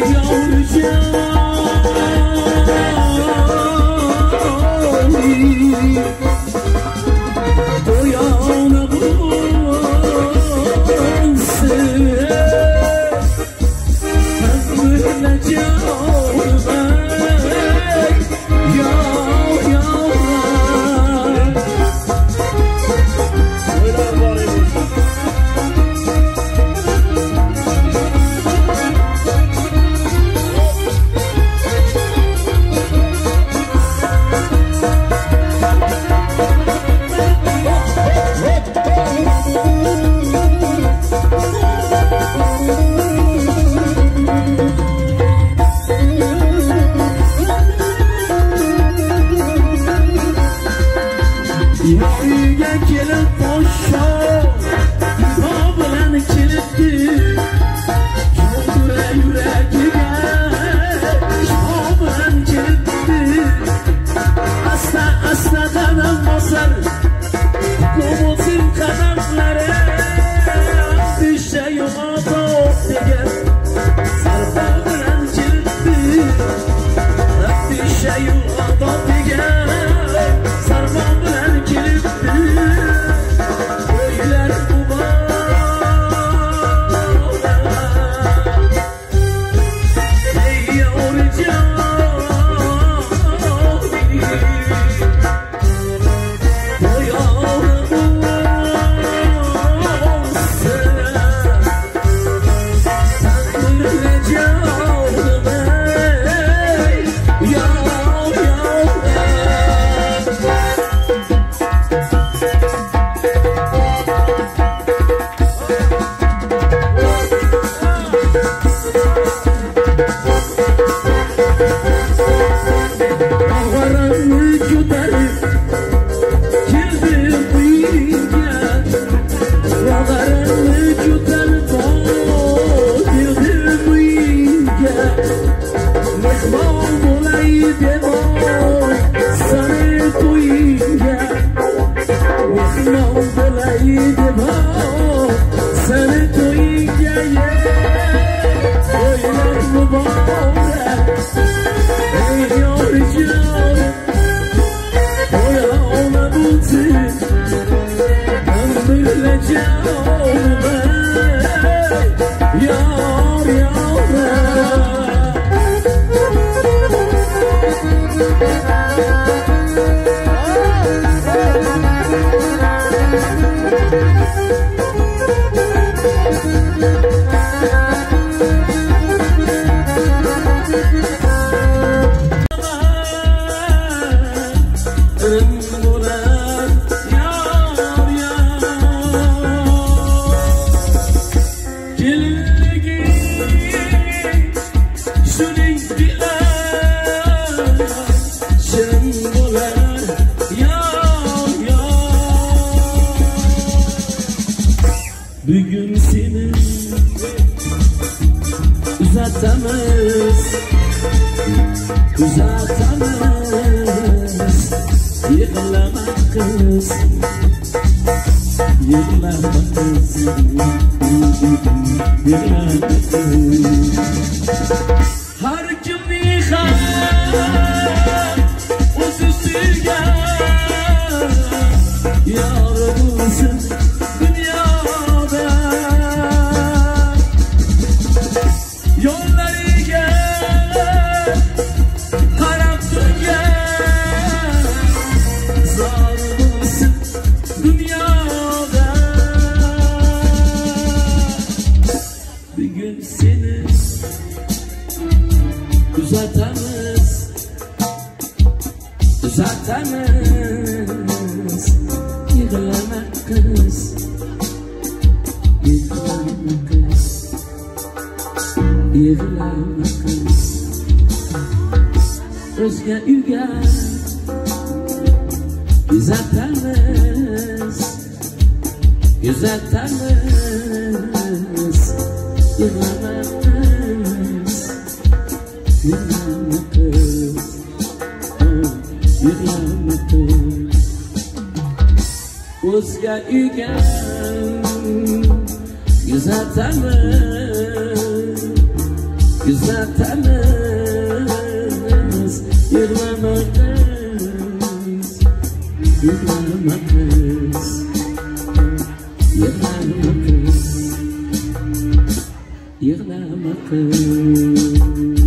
जाऊँ Música uzatamaz. Uzatamaz. Yıklama kız. Yıklama kız. Yıklama kız. Har kim yıkar. uzatamaz Yıkılama kız. Yıkılama kız. Yıkılama kız. Özge üge Uzatamaz Uzatamaz Yıkılama kız. Yıkılama kız mama tu Uzga ügen Güzel tanı Güzel tanı Yırlama kız Yırlama kız Yırlama kız